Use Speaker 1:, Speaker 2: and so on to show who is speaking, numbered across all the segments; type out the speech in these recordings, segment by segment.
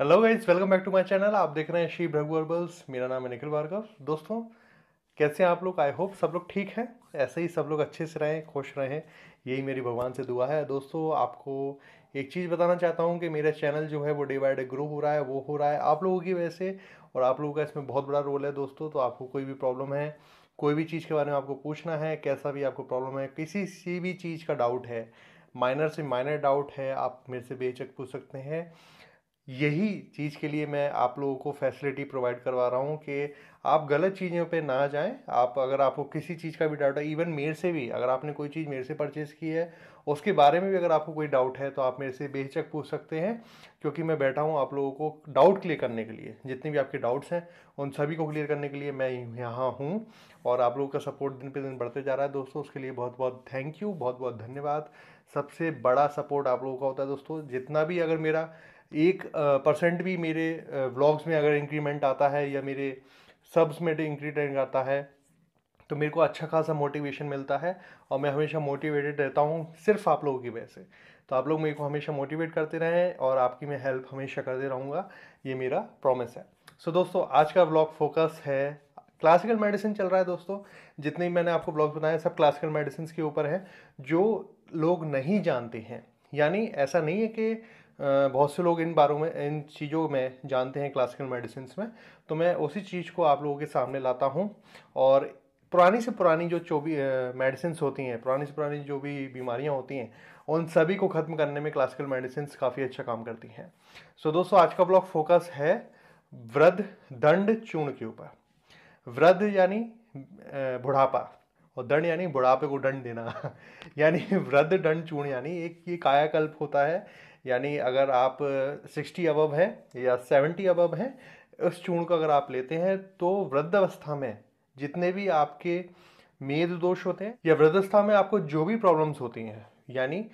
Speaker 1: Hello guys welcome back to my channel आप देख रहे हैं श्री भृगु हर्बल्स मेरा नाम है निखिल भार्गव दोस्तों, कैसे हैं आप लोग? आई होप सब लोग ठीक हैं। ऐसे ही सब लोग अच्छे से रहें, खुश रहें। यही मेरी भगवान से दुआ है। दोस्तों, आपको एक चीज़ बताना चाहता हूँ कि मेरा चैनल जो है वो डे बाय डे ग्रो हो रहा है, वो हो रहा है आप लोगों की वजह से और आप लोगों का इसमें बहुत बड़ा रोल है दोस्तों। तो आपको कोई भी प्रॉब्लम है, कोई भी चीज़ के बारे में आपको पूछना है, कैसा भी आपको प्रॉब्लम है, किसी सी भी चीज़ का डाउट है माइनर से माइनर डाउट है, आप मेरे से बेचक पूछ सकते हैं। यही चीज़ के लिए मैं आप लोगों को फैसिलिटी प्रोवाइड करवा रहा हूँ कि आप गलत चीज़ों पे ना जाएँ। आप, अगर आपको किसी चीज़ का भी डाउट है इवन मेरे से भी, अगर आपने कोई चीज़ मेरे से परचेज़ की है, उसके बारे में भी अगर आपको कोई डाउट है तो आप मेरे से बेहिचक पूछ सकते हैं, क्योंकि मैं बैठा हूँ आप लोगों को डाउट क्लियर करने के लिए। जितने भी आपके डाउट्स हैं, उन सभी को क्लियर करने के लिए मैं यहाँ हूँ, और आप लोगों का सपोर्ट दिन पे दिन बढ़ते जा रहा है। दोस्तों, उसके लिए बहुत बहुत थैंक यू बहुत बहुत धन्यवाद। सबसे बड़ा सपोर्ट आप लोगों का होता है, दोस्तों, जितना भी अगर मेरा एक परसेंट भी मेरे व्लॉग्स में अगर इंक्रीमेंट आता है या मेरे सब्स में इंक्रीमेंट आता है तो मेरे को अच्छा खासा मोटिवेशन मिलता है और मैं हमेशा मोटिवेटेड रहता हूँ सिर्फ़ आप लोगों की वजह से। तो आप लोग मेरे को हमेशा मोटिवेट करते रहें और आपकी मैं हेल्प हमेशा करते रहूँगा। ये मेरा प्रॉमिस है। सो so, दोस्तों आज का ब्लॉग फोकस है क्लासिकल मेडिसिन चल रहा है दोस्तों। जितने भी मैंने आपको ब्लॉग बनाए सब क्लासिकल मेडिसिन के ऊपर हैं जो लोग नहीं जानते हैं। यानी ऐसा नहीं है कि बहुत से लोग इन बारों में इन चीज़ों में जानते हैं क्लासिकल मेडिसिन में। तो मैं उसी चीज़ को आप लोगों के सामने लाता हूँ और पुरानी से पुरानी जो भी मेडिसिन होती हैं पुरानी से पुरानी जो भी बीमारियाँ होती हैं उन सभी को ख़त्म करने में क्लासिकल मेडिसिन काफ़ी अच्छा काम करती हैं। सो so, दोस्तों आज का ब्लॉग फोकस है वृद्ध दंड चूर्ण के ऊपर। वृद्ध यानी बुढ़ापा और दंड यानी बुढ़ापे को दंड देना। यानी वृद्ध दंड चूर्ण यानी एक ये कायाकल्प होता है यानी अगर आप सिक्सटी अबव हैं या सेवेंटी अबव हैं, उस चूर्ण को अगर आप लेते हैं तो वृद्ध अवस्था में जितने भी आपके मेद दोष होते हैं या वृद्धावस्था में आपको जो भी प्रॉब्लम्स होती हैं, यानी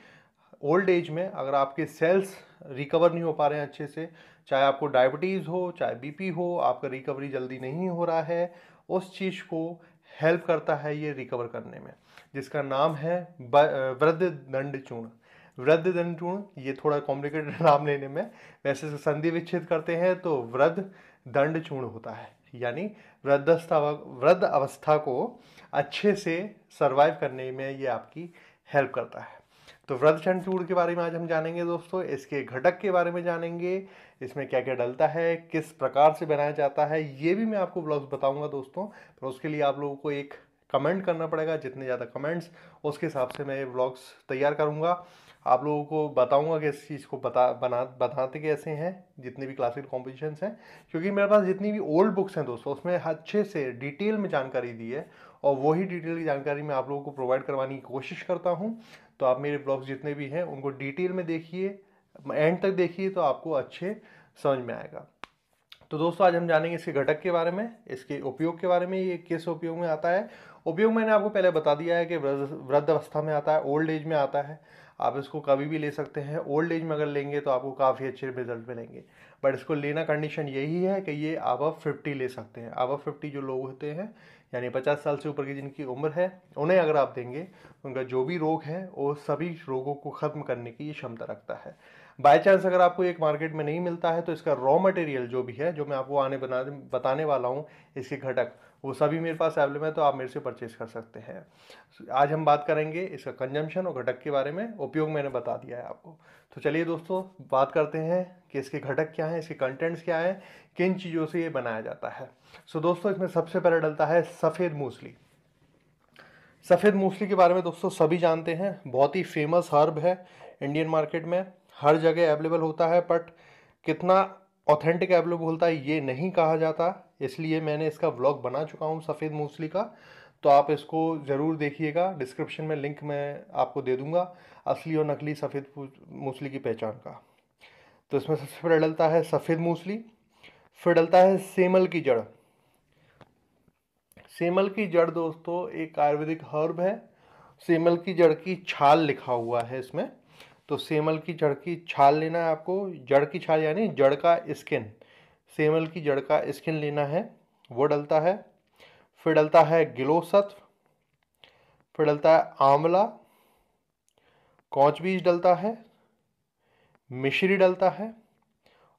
Speaker 1: ओल्ड एज में अगर आपके सेल्स रिकवर नहीं हो पा रहे हैं अच्छे से, चाहे आपको डायबिटीज़ हो, चाहे बीपी हो, आपका रिकवरी जल्दी नहीं हो रहा है, उस चीज़ को हेल्प करता है ये रिकवर करने में, जिसका नाम है वृद्ध दंड चूर्ण। वृद्ध दंड ये थोड़ा कॉम्प्लिकेटेड नाम लेने में। वैसे संधि विच्छेद करते हैं तो वृद्ध दंड चूर्ण होता है। यानी वृद्धस्था वृद्ध अवस्था को अच्छे से सरवाइव करने में ये आपकी हेल्प करता है। तो वृद्ध चंड के बारे में आज हम जानेंगे दोस्तों, इसके घटक के बारे में जानेंगे, इसमें क्या क्या डलता है, किस प्रकार से बनाया जाता है, ये भी मैं आपको ब्लॉग्स बताऊँगा दोस्तों। पर उसके लिए आप लोगों को एक कमेंट करना पड़ेगा, जितने ज़्यादा कमेंट्स उसके हिसाब से मैं ये ब्लॉग्स तैयार करूँगा। आप लोगों को बताऊँगा कि इस चीज़ को बता, बना, बताते कैसे हैं, जितने भी क्लासिकल कॉम्पिटिशन्स हैं। क्योंकि मेरे पास जितनी भी ओल्ड बुक्स हैं दोस्तों, उसमें अच्छे से डिटेल में जानकारी दी है और वही डिटेल की जानकारी मैं आप लोगों को प्रोवाइड करवाने की कोशिश करता हूँ। तो आप मेरे ब्लॉग्स जितने भी हैं, उनको डिटेल में देखिए एंड तक देखिए तो आपको अच्छे समझ में आएगा। तो दोस्तों, आज हम जानेंगे इसके घटक के बारे में, इसके उपयोग के बारे में, ये किस उपयोग में आता है। उपयोग मैंने आपको पहले बता दिया है कि वृद्ध अवस्था में आता है ओल्ड एज में आता है। आप इसको कभी भी ले सकते हैं। ओल्ड एज में अगर लेंगे तो आपको काफ़ी अच्छे रिज़ल्ट मिलेंगे। बट इसको लेना कंडीशन यही है कि ये अब फिफ्टी ले सकते हैं। अब फिफ्टी जो लोग होते हैं, यानी पचास साल से ऊपर की जिनकी उम्र है, उन्हें अगर आप देंगे, उनका जो भी रोग है, वो सभी रोगों को ख़त्म करने की ये क्षमता रखता है। बाई चांस अगर आपको एक मार्केट में नहीं मिलता है तो इसका रॉ मटेरियल जो भी है, जो मैं आपको आने बना, बताने वाला हूँ, इसके घटक वो सभी मेरे पास अवेलेबल है तो आप मेरे से परचेज कर सकते हैं। आज हम बात करेंगे इसका कंजम्पशन और घटक के बारे में। उपयोग मैंने बता दिया है आपको। तो चलिए दोस्तों, बात करते हैं कि इसके घटक क्या हैं, इसके कंटेंट्स क्या हैं, किन चीज़ों से ये बनाया जाता है। सो दोस्तों, इसमें सबसे पहले डलता है सफ़ेद मूसली। सफ़ेद मूसली के बारे में दोस्तों सभी जानते हैं। बहुत ही फ़ेमस हर्ब है इंडियन मार्केट में। हर जगह अवेलेबल होता है बट कितना ऑथेंटिक है ये नहीं कहा जाता, इसलिए मैंने इसका व्लॉग बना चुका हूँ सफ़ेद मूसली का। तो आप इसको ज़रूर देखिएगा डिस्क्रिप्शन में लिंक मैं आपको दे दूँगा, असली और नकली सफ़ेद मूसली की पहचान का। तो इसमें सबसे पहले डलता है सफ़ेद मूसली, फिर डलता है सेमल की जड़। सेमल की जड़ दोस्तों, एक आयुर्वेदिक हर्ब है, सेमल की जड़ की छाल लिखा हुआ है इसमें। तो सेमल की जड़ की छाल लेना है आपको। जड़ की छाल यानी जड़ का स्किन। सेमल की जड़ का स्किन लेना है, वो डलता है। फिर डलता है गिलोसत्व फिर डलता है आंवला कौच बीज डलता है, मिश्री डलता है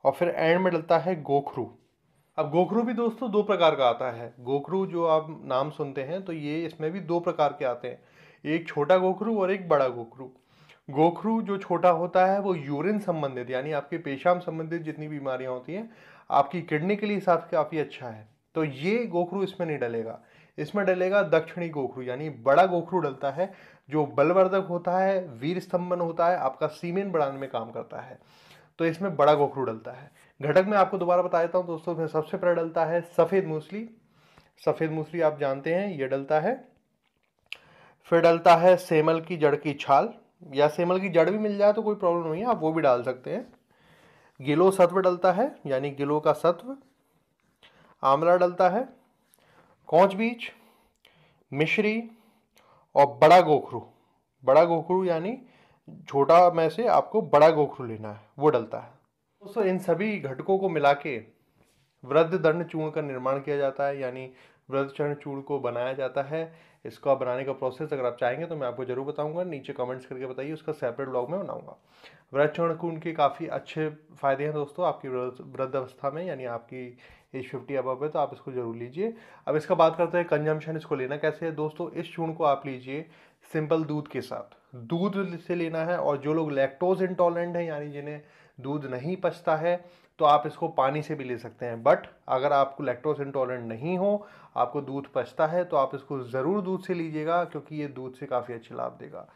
Speaker 1: और फिर एंड में डलता है गोखरू। अब गोखरू भी दोस्तों दो प्रकार का आता है। गोखरू जो आप नाम सुनते हैं तो ये इसमें भी दो प्रकार के आते हैं। एक छोटा गोखरू और एक बड़ा गोखरू। गोखरू जो छोटा होता है, वो यूरिन संबंधित, यानी आपके पेशाब संबंधित जितनी बीमारियाँ होती हैं, आपकी किडनी के लिए हिसाब काफ़ी अच्छा है। तो ये गोखरू इसमें नहीं डलेगा। इसमें डलेगा दक्षिणी गोखरू, यानी बड़ा गोखरू डलता है, जो बलवर्धक होता है, वीर स्तंभन होता है, आपका सीमेंट बढ़ाने में काम करता है। तो इसमें बड़ा गोखरू डलता है। घटक में आपको दोबारा बता देता हूँ, दोस्तों फिर सबसे पहले डलता है सफ़ेद मूसली। सफ़ेद मूसली आप जानते हैं, ये डलता है। फिर डलता है सेमल की जड़ की छाल। या सेमल की जड़ भी मिल जाए तो कोई प्रॉब्लम नहीं है, आप वो भी डाल सकते हैं। गिलो सत्व डलता है, यानी गिलो का सत्व। आंवला डलता है, कौच बीज, मिश्री और बड़ा गोखरू। बड़ा गोखरू यानी छोटा में से आपको बड़ा गोखरू लेना है, वो डलता है। दोस्तों, इन सभी घटकों को मिला के वृद्ध दंड चूर्ण का निर्माण किया जाता है, यानी वृद्ध चरण चूर्ण को बनाया जाता है। इसको आप बनाने का प्रोसेस अगर आप चाहेंगे तो मैं आपको ज़रूर बताऊँगा। नीचे कमेंट्स करके बताइए, उसका सेपरेट ब्लॉग में बनाऊँगा। चूर्ण के काफ़ी अच्छे फ़ायदे हैं दोस्तों, आपकी वृद्ध अवस्था में, यानी आपकी एज फिफ्टी अब है तो आप इसको ज़रूर लीजिए। अब इसका बात करते हैं कंजम्पशन इसको लेना कैसे है? दोस्तों, इस चूर्ण को आप लीजिए सिंपल दूध के साथ। दूध से लेना है, और जो लोग लैक्टोज इंटॉलरेंट हैं, यानी जिन्हें दूध नहीं पचता है तो आप इसको पानी से भी ले सकते हैं। बट अगर आपको लैक्टोज इंटॉलरेंट नहीं हो, आपको दूध पचता है तो आप इसको ज़रूर दूध से लीजिएगा, क्योंकि ये दूध से काफ़ी अच्छे लाभ देगा।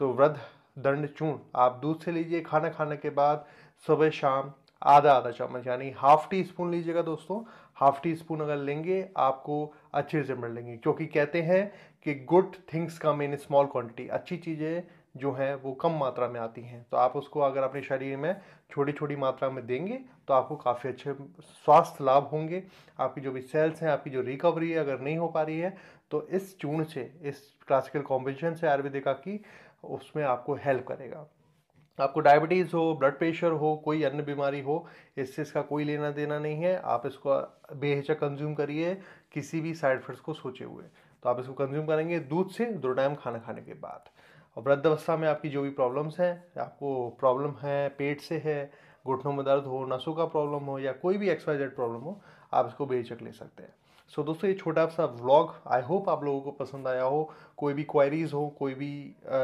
Speaker 1: तो वृद्ध, दंड चूर्ण, आप दूध से लीजिए खाना खाने के बाद, सुबह, शाम, आधा आधा चम्मच, यानी हाफ़ टी स्पून लीजिएगा दोस्तों। हाफ़ टी स्पून अगर लेंगे, आपको अच्छे रिज़ल्ट लेंगे, क्योंकि कहते हैं कि good things come in small quantity अच्छी चीज़ें जो हैं, वो कम मात्रा में आती हैं। तो आप उसको अगर अपने शरीर में छोटी छोटी मात्रा में देंगे तो आपको काफ़ी अच्छे स्वास्थ्य लाभ होंगे। आपकी जो भी सेल्स हैं, आपकी जो रिकवरी है, अगर नहीं हो पा रही है तो इस चूर्ण से, इस क्लासिकल कॉम्बिनेशन से आयुर्वेदिका की, उसमें आपको हेल्प करेगा। आपको डायबिटीज़ हो ब्लड प्रेशर हो, कोई अन्य बीमारी हो, इससे इसका कोई लेना देना नहीं है। आप इसको बेहिचक कंज्यूम करिए, किसी भी साइड इफेक्ट्स को सोचे हुए। तो आप इसको कंज्यूम करेंगे दूध से दो टाइम खाना खाने के बाद। और वृद्धावस्था में आपकी जो भी प्रॉब्लम्स हैं आपको प्रॉब्लम है पेट से है घुटनों में दर्द हो नसों का प्रॉब्लम हो या कोई भी एक्सवाइजेड प्रॉब्लम हो आप इसको बेचक ले सकते हैं। सो so, दोस्तों ये छोटा सा व्लॉग आई होप आप लोगों को पसंद आया हो। कोई भी क्वायरीज हो कोई भी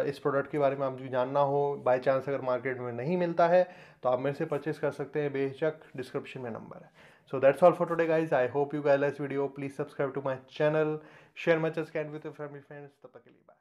Speaker 1: इस प्रोडक्ट के बारे में आप जो जानना हो बाय चांस अगर मार्केट में नहीं मिलता है तो आप मेरे से परचेस कर सकते हैं। बेहिचक डिस्क्रिप्शन में नंबर है। So that's all for today guys I hope you guys video please subscribe to my channel share much can with family friends तब तक के लिए